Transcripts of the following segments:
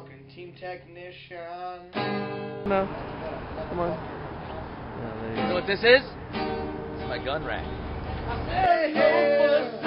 fucking team technician. No. Come on. You know what this is? It's my gun rack. Hey, hey,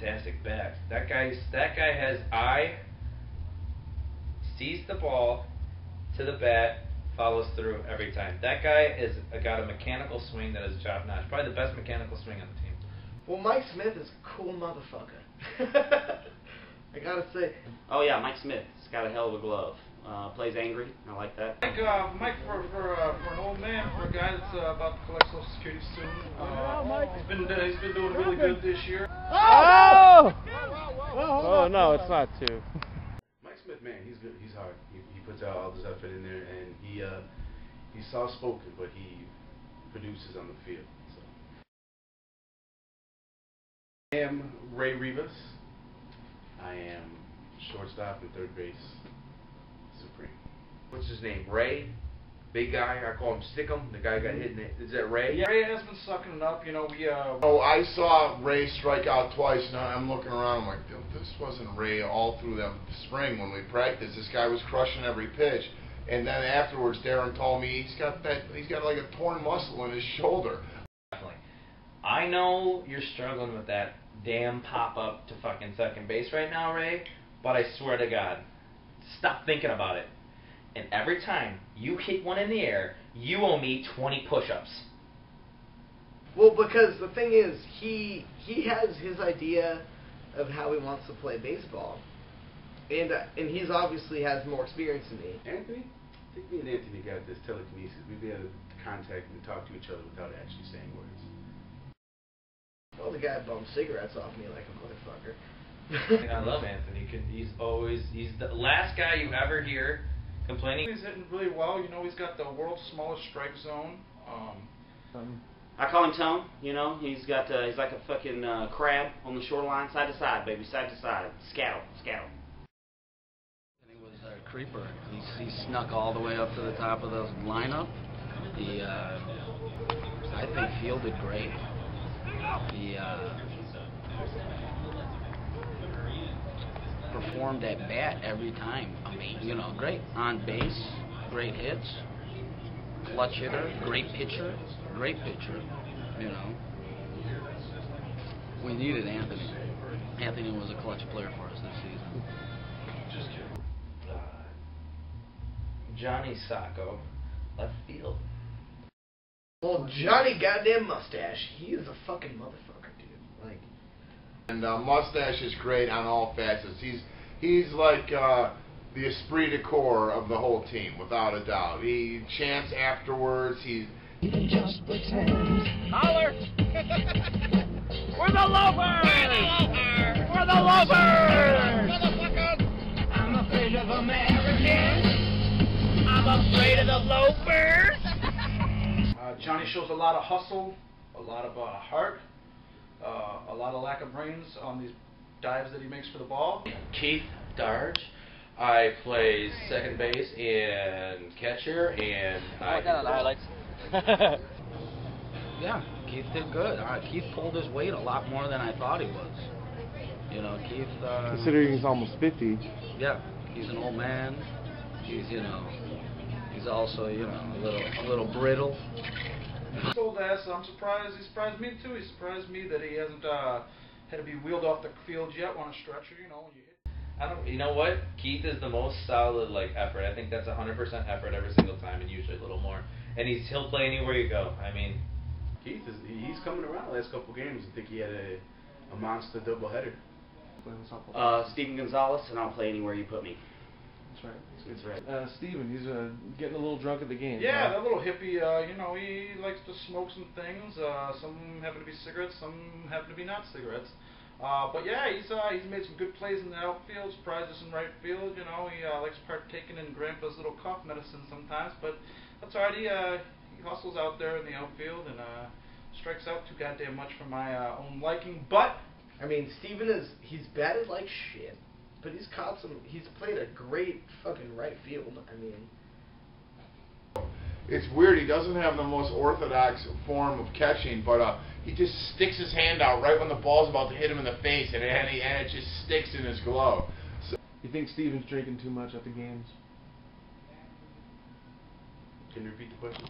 fantastic bat. That guy's that guy has eye, sees the ball to the bat, follows through every time. That guy is got a mechanical swing that is top notch. Probably the best mechanical swing on the team. Well, Mike Smith is a cool motherfucker. I gotta say. Oh yeah, Mike Smith. He's got a hell of a glove. Uh, plays angry. I like that. Mike, uh, Mike for for uh, for an old man, for a guy that's uh, about to collect Social Security soon. Uh, He's been uh, he's been doing really good this year. Oh! Oh no, it's not two. Mike Smith, man, he's good. He's hard. He, he puts out all this effort in there, and he uh, he's soft spoken, but he produces on the field. So. I am Ray Rivas. I am shortstop and third base supreme. What's his name? Ray, big guy. I call him Stickum. The guy got hit in it. Is that Ray? Yeah, Ray has been sucking it up. You know, we uh, Oh, I saw Ray strike out twice. Now I'm looking around. I'm like, this wasn't Ray all through the spring when we practiced. This guy was crushing every pitch. And then afterwards, Darren told me he's got that. He's got like a torn muscle in his shoulder. Definitely. I know you're struggling with that damn pop up to fucking second base right now, Ray. But I swear to God, stop thinking about it. And every time you hit one in the air, you owe me 20 push-ups. Well, because the thing is, he he has his idea of how he wants to play baseball, and uh, and he's obviously has more experience than me. Anthony, I think me and Anthony got this telekinesis. We'd be able to contact and talk to each other without actually saying words. Well, the guy bummed cigarettes off me like a motherfucker. I love Anthony. 'cause He's always he's the last guy you ever hear complaining. he's hitting really well. You know, he's got the world's smallest strike zone. Um, Um, I call him Tone. You know, he's got uh, he's like a fucking uh, crab on the shoreline, side to side, baby, side to side, scattle, scattle. He was a creeper. He, he snuck all the way up to the top of the lineup. He, uh, I think, fielded great. He uh, performed at bat every time. I mean, you know, great on base, great hits, clutch hitter, great pitcher, great pitcher. You know, we needed Anthony. Anthony was a clutch player for us this season. Just kidding. Uh, Johnny Sacco, left field. well, Johnny goddamn mustache, he is a fucking motherfucker, dude. Like, And uh, mustache is great on all facets. He's he's like uh, the esprit de corps of the whole team, without a doubt. He chants afterwards. He just pretend. Holler! We're the Loafers! We're the Loafers! I'm afraid of Americans. I'm afraid of the loafers. uh, Johnny shows a lot of hustle, a lot of uh, heart, uh, a lot of lack of brains on these dives that he makes for the ball. Keith Darge. I play second base and catcher, and I. highlights. Yeah, Keith did good. Uh, Keith pulled his weight a lot more than I thought he was. You know, Keith. Uh, considering he's almost 50. yeah, he's an old man. He's you know, he's also you know a little a little brittle. He's old ass. I'm surprised. He surprised me too. He surprised me that he hasn't uh, had to be wheeled off the field yet on a stretcher. You know, when you hit. I don't. You know what? Keith is the most solid like effort. I think that's hundred percent effort every single time, and usually a little more. And he's he'll play anywhere you go. I mean, Keith is he's coming around the last couple games. I think he had a a monster doubleheader. Uh, Steven Gonzalez, and I'll play anywhere you put me. That's right. That's right. Uh, Steven, he's uh, getting a little drunk at the game. Yeah, huh? that little hippie, uh, you know, he likes to smoke some things. Uh, some happen to be cigarettes, some happen to be not cigarettes. Uh, but yeah, he's uh, he's made some good plays in the outfield, surprises in right field. You know, he uh, likes partaking in Grandpa's little cough medicine sometimes, but that's alright. He uh, he hustles out there in the outfield and uh, strikes out too goddamn much for my uh, own liking. But I mean, Steven is he's batted like shit, but he's caught some. He's played a great fucking right field. I mean, It's weird. He doesn't have the most orthodox form of catching, but uh, he just sticks his hand out right when the ball's about to hit him in the face, and, and, he, and it just sticks in his glove. So, You think Steven's drinking too much at the games? Can you repeat the question?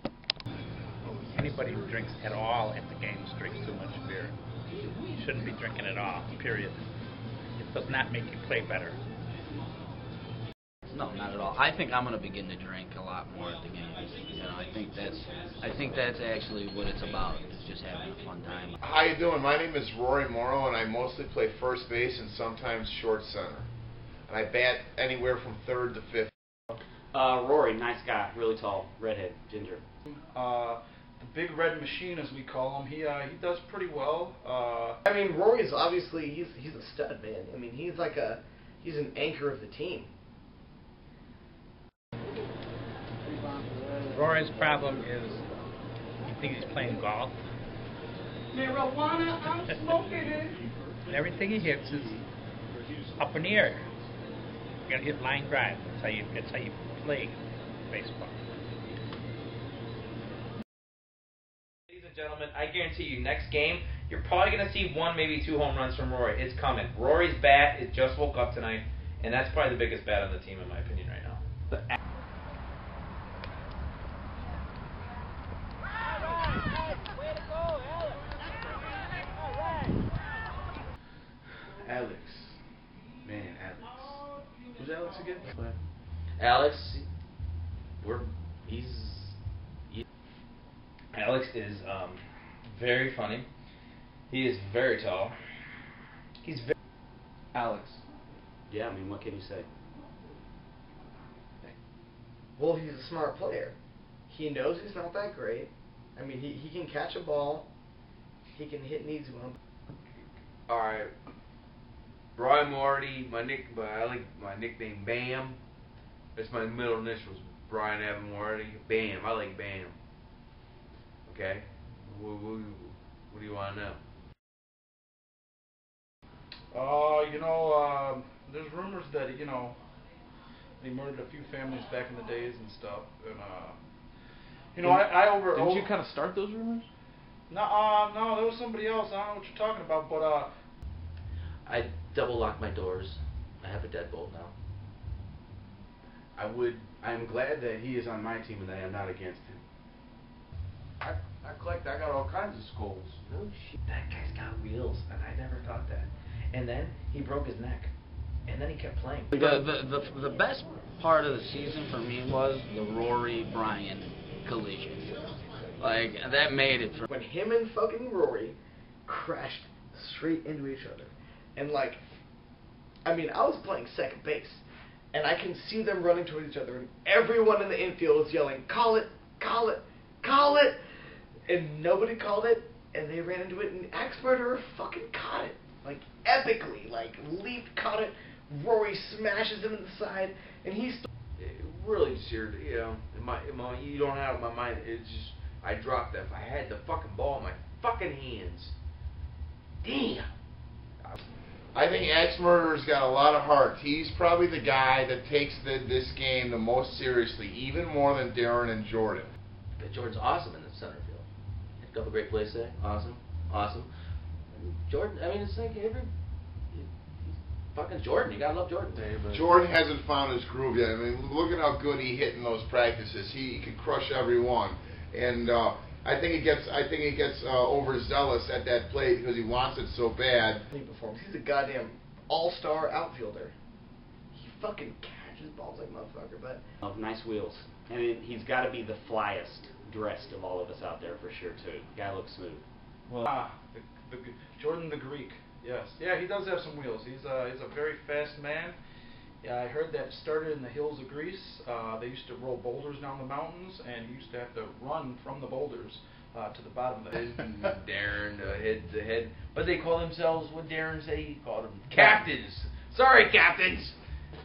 Anybody who drinks at all at the games drinks too much beer. You shouldn't be drinking at all, period. It does not make you play better. No, not at all. I think I'm going to begin to drink a lot more at the games. You know, I think that's I think that's actually what it's about. Is just having a fun time. how you doing? My name is Rory Morrow, and I mostly play first base and sometimes short center. And I bat anywhere from third to fifth. Uh, Rory, nice guy, really tall, redhead, ginger. uh, the big red machine, as we call him, he uh, he does pretty well. Uh, I mean, Rory's obviously he's he's a stud man. I mean, he's like a he's an anchor of the team. Rory's problem is he thinks he's playing golf. Marijuana, I'm smoking it. And everything he hits is up in the air. You gotta hit line drive. That's how you that's how you play baseball. ladies and gentlemen, I guarantee you, next game you're probably gonna see one, maybe two home runs from Rory. It's coming. Rory's bat. It just woke up tonight, and that's probably the biggest bat on the team, in my opinion, right now. Alex. Man, Alex. Who's Alex again? Alex, we're he's he- Alex is um, very funny. He is very tall. He's very Alex. Yeah, I mean, what can you say? Well, he's a smart player. He knows he's not that great. I mean, he he can catch a ball. He can hit an easy one. Alright. Brian Marty, my nick but I like my nickname Bam. That's my middle initials. Brian Evan Marty. Bam. I like Bam. Okay? What, what, what do you want to know? Uh, you know, uh, there's rumors that you know he murdered a few families back in the days and stuff, and uh, you know, I, I over. Didn't over you kind of start those rumors? No, uh, no, there was somebody else. I don't know what you're talking about, but uh, I double lock my doors. I have a deadbolt now. I would. I am glad that he is on my team and that I am not against him. I, I collect, I got all kinds of skulls. No shit, that guy's got wheels, and I never thought that. And then he broke his neck, and then he kept playing. The, the the the best part of the season for me was the Rory Brian collision. Like that made it for When him and fucking Rory crashed straight into each other, and like, I mean, I was playing second base, and I can see them running towards each other, and everyone in the infield is yelling, "Call it! Call it! Call it!" And nobody called it, and they ran into it, and Axe Murderer fucking caught it, like epically, like leaped, caught it. Rory smashes him in the side, and he's. It really just here, you know, in my, in my, you don't have it in my mind. It's just, I dropped that. I had the fucking ball in my fucking hands. Damn. I think Axe Murderer's got a lot of heart. He's probably the guy that takes the, this game the most seriously, even more than Darren and Jordan. But Jordan's awesome in the center field. Had a couple great plays today. Awesome, awesome. Jordan, I mean, it's like every he's fucking Jordan. You gotta love Jordan. Jordan hasn't found his groove yet. I mean, look at how good he hit in those practices. He, he could crush everyone, and uh, I think he gets I think he gets uh, overzealous at that plate because he wants it so bad. He performs. He's a goddamn all-star outfielder. He fucking catches balls like motherfucker. But Of nice wheels, and it, he's got to be the flyest dressed of all of us out there for sure too. Guy looks smooth. ah, the, the, Jordan the Greek. Yes, yeah, he does have some wheels. He's uh, he's a very fast man. Yeah, I heard that started in the hills of Greece. Uh, they used to roll boulders down the mountains, and he used to have to run from the boulders uh, to the bottom of the hill. Darren, the head, the head. But they call themselves. What Darren say? He called them captains. Sorry, captains.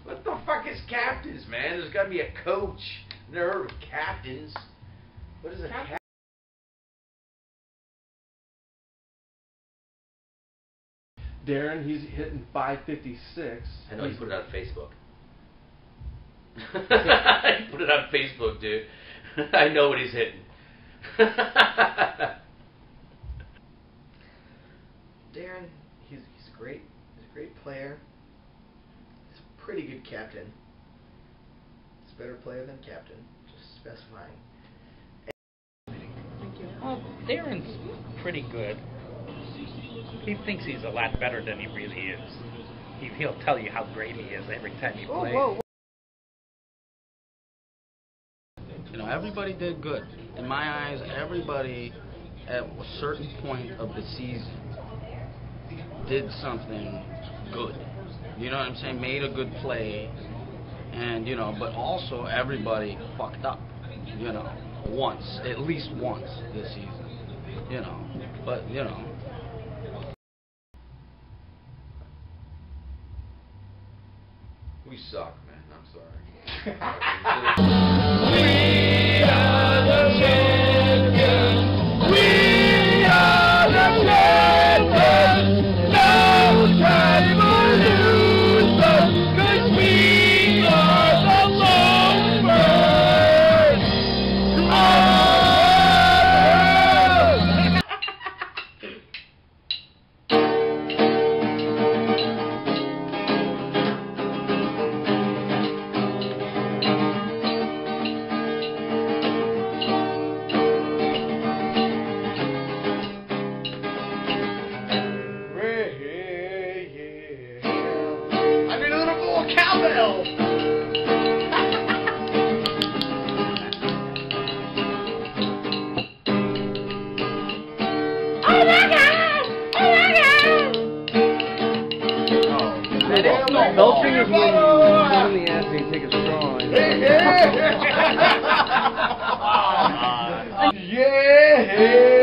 What the fuck is captains, man? There's got to be a coach. Never heard of captains. What is a captain? Darren, he's hitting 556. I know you He's- put it on Facebook. you put it on Facebook, dude. I know what he's hitting. Darren, he's he's great. He's a great player. He's a pretty good captain. He's a better player than captain. Just specifying. Well, Darren's pretty good. He thinks he's a lot better than he really is. He, he'll tell you how great he is every time he plays. You know, everybody did good. In my eyes, everybody at a certain point of the season did something good. You know what I'm saying? Made a good play. And, you know, but also everybody fucked up. You know, once, at least once this season. You know, but, you know. We suck, man. I'm sorry. Belching is when you in the ass and you take a straw. Yeah!